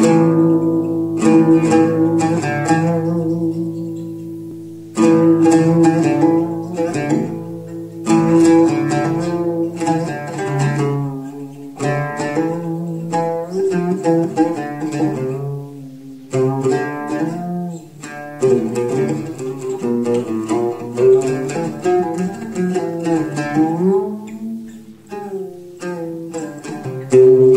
thank mm -hmm. you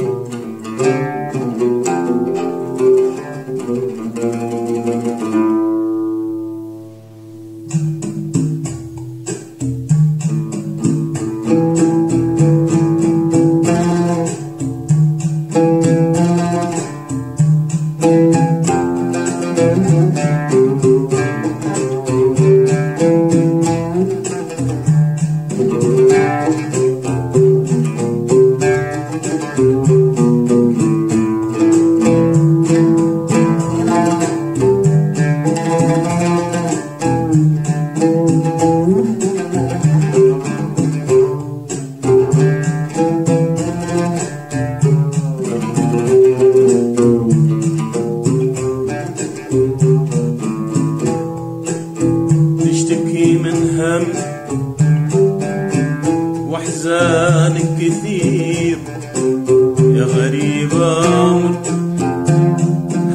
أمر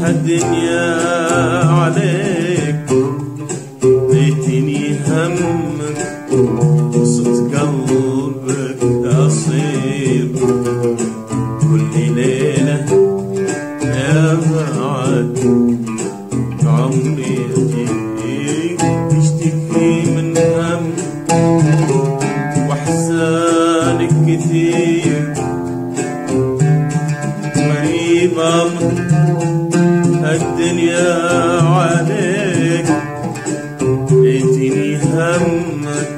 هالدنيا عليك بيتني همك وصوت قلبك اصير يجيني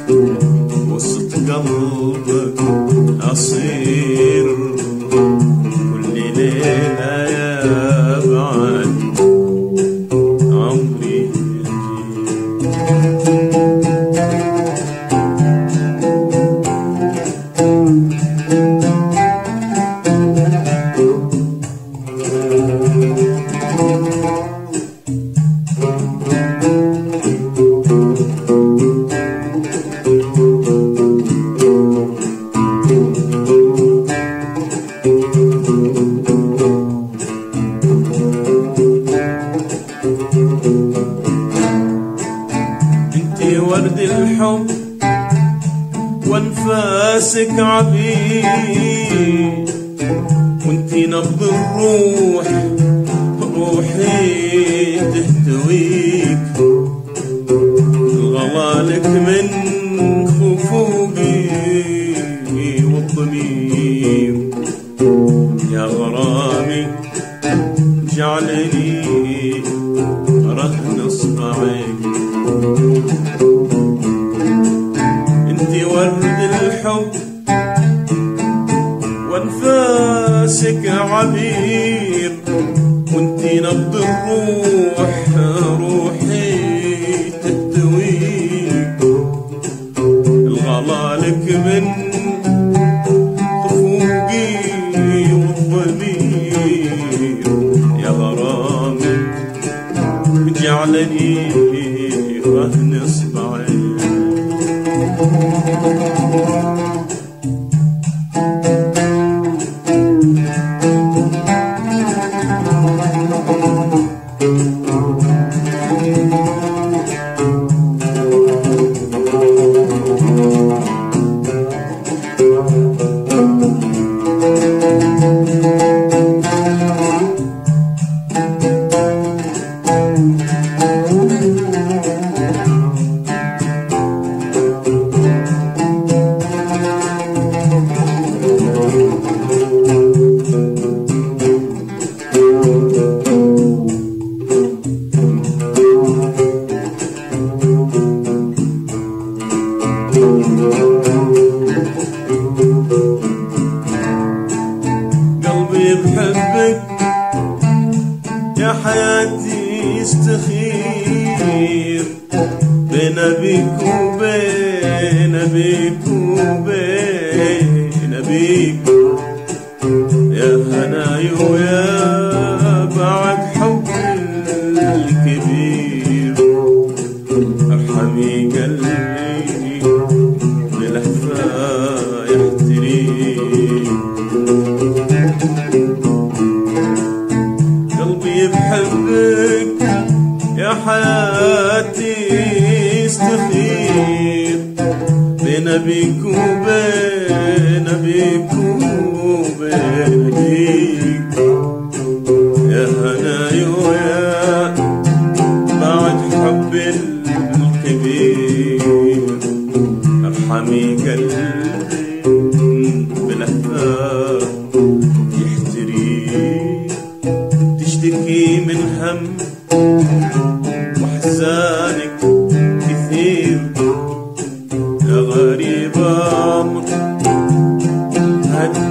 عبيد. وانتي نبض الروح روحي تهتويك. الغلالك من خفوقي والضمير. يا غرامي جعلني رهن اصبعك انتي ورد الحب عبير وانتي نبض الروح روحي تهتويك الغلالك من خفوقي والضمير يا غرامي جعلني رهن اصبعي وبين ابيك وبين ابيك يا هناي ويا Nabikube, Nabi Kube, Nabikube,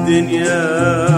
الدنيا